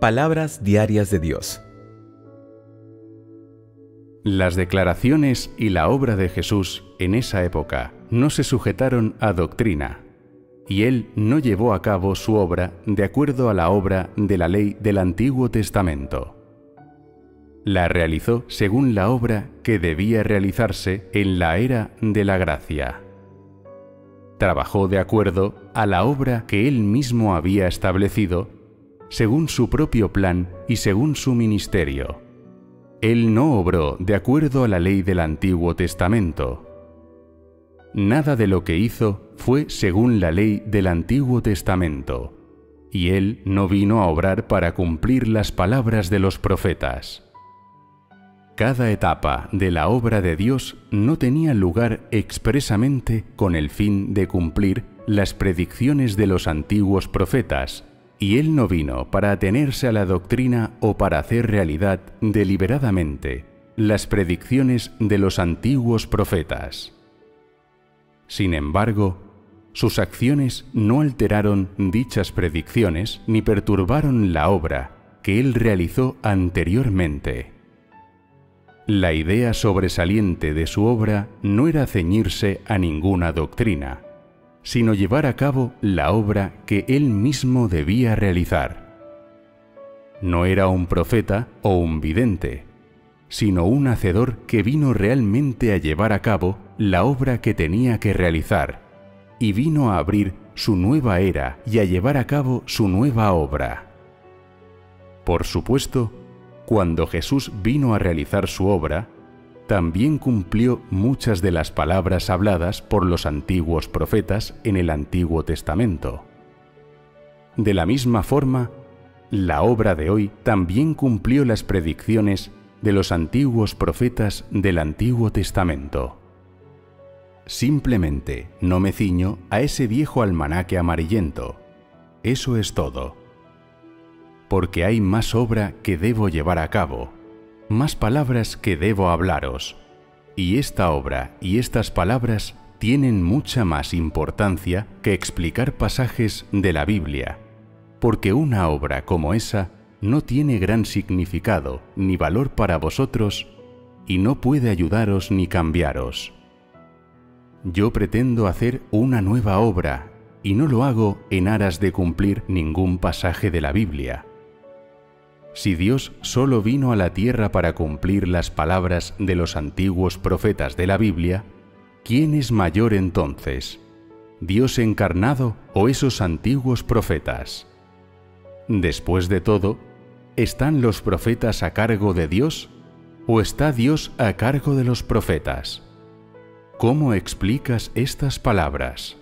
Palabras diarias de Dios. Las declaraciones y la obra de Jesús en esa época no se sujetaron a doctrina, y él no llevó a cabo su obra de acuerdo a la obra de la ley del Antiguo Testamento. La realizó según la obra que debía realizarse en la era de la gracia. Trabajó de acuerdo a la obra que él mismo había establecido, según su propio plan y según su ministerio. Él no obró de acuerdo a la ley del Antiguo Testamento, Nada de lo que hizo fue según la ley del Antiguo Testamento, y él no vino a obrar para cumplir las palabras de los profetas. Cada etapa de la obra de Dios no tenía lugar expresamente con el fin de cumplir las predicciones de los antiguos profetas, y él no vino para atenerse a la doctrina o para hacer realidad deliberadamente las predicciones de los antiguos profetas. Sin embargo, sus acciones no alteraron dichas predicciones ni perturbaron la obra que él realizó anteriormente. La idea sobresaliente de su obra no era ceñirse a ninguna doctrina, sino llevar a cabo la obra que él mismo debía realizar. No era un profeta o un vidente, sino un hacedor que vino realmente a llevar a cabo la obra que tenía que realizar, y vino a abrir su nueva era y a llevar a cabo su nueva obra. Por supuesto, cuando Jesús vino a realizar su obra, también cumplió muchas de las palabras habladas por los antiguos profetas en el Antiguo Testamento. De la misma forma, la obra de hoy también cumplió las predicciones de los antiguos profetas del Antiguo Testamento. Simplemente no me ciño a ese viejo almanaque amarillento. Eso es todo. Porque hay más obra que debo llevar a cabo, más palabras que debo hablaros. Y esta obra y estas palabras tienen mucha más importancia que explicar pasajes de la Biblia, porque una obra como esa no tiene gran significado ni valor para vosotros y no puede ayudaros ni cambiaros. Yo pretendo hacer una nueva obra y no lo hago en aras de cumplir ningún pasaje de la Biblia. Si Dios solo vino a la tierra para cumplir las palabras de los antiguos profetas de la Biblia, ¿quién es mayor entonces? ¿Dios encarnado o esos antiguos profetas? Después de todo, ¿Están los profetas a cargo de Dios o está Dios a cargo de los profetas? ¿Cómo explicas estas palabras?